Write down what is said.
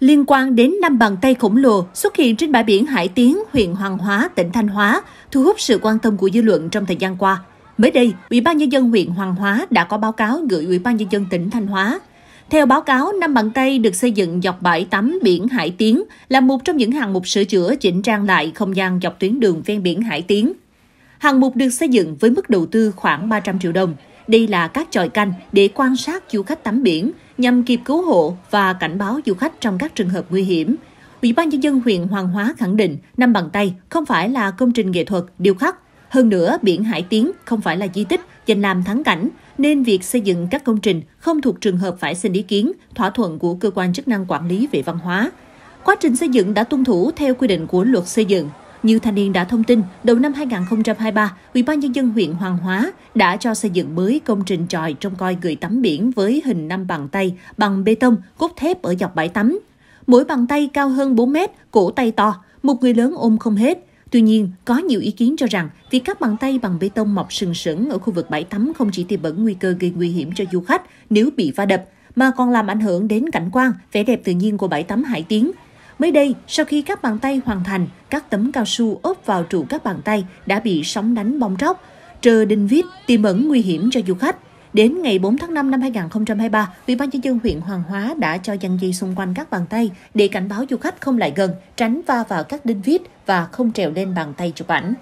liên quan đến năm bàn tay khổng lồ xuất hiện trên bãi biển Hải Tiến, huyện Hoàng Hóa, tỉnh Thanh Hóa, thu hút sự quan tâm của dư luận trong thời gian qua. Mới đây, Ủy ban nhân dân huyện Hoàng Hóa đã có báo cáo gửi Ủy ban nhân dân tỉnh Thanh Hóa. Theo báo cáo, năm bàn tay được xây dựng dọc bãi tắm biển Hải Tiến là một trong những hạng mục sửa chữa chỉnh trang lại không gian dọc tuyến đường ven biển Hải Tiến. Hạng mục được xây dựng với mức đầu tư khoảng 300 triệu đồng. Đây là các tròi canh để quan sát du khách tắm biển, nhằm kịp cứu hộ và cảnh báo du khách trong các trường hợp nguy hiểm. Ủy ban nhân dân huyện Hoàng Hóa khẳng định năm bàn tay không phải là công trình nghệ thuật, điêu khắc. Hơn nữa, biển Hải Tiến không phải là di tích dành làm thắng cảnh, nên việc xây dựng các công trình không thuộc trường hợp phải xin ý kiến, thỏa thuận của cơ quan chức năng quản lý về văn hóa. Quá trình xây dựng đã tuân thủ theo quy định của luật xây dựng. Như thanh niên đã thông tin, đầu năm 2023, Ủy ban nhân dân huyện Hoàng Hóa đã cho xây dựng mới công trình tròi trông coi người tắm biển với hình năm bàn tay bằng bê tông, cốt thép ở dọc bãi tắm. Mỗi bàn tay cao hơn 4 mét, cổ tay to, một người lớn ôm không hết. Tuy nhiên, có nhiều ý kiến cho rằng việc các bàn tay bằng bê tông mọc sừng sững ở khu vực bãi tắm không chỉ tiềm ẩn nguy cơ gây nguy hiểm cho du khách nếu bị va đập, mà còn làm ảnh hưởng đến cảnh quan, vẻ đẹp tự nhiên của bãi tắm Hải Tiến. Mới đây, sau khi các bàn tay hoàn thành, các tấm cao su ốp vào trụ các bàn tay đã bị sóng đánh bong tróc, trơ đinh vít tiềm ẩn nguy hiểm cho du khách. Đến ngày 4 tháng 5 năm 2023, Ủy ban nhân dân huyện Hoàng Hóa đã cho dăng dây xung quanh các bàn tay để cảnh báo du khách không lại gần, tránh va vào các đinh vít và không trèo lên bàn tay chụp ảnh.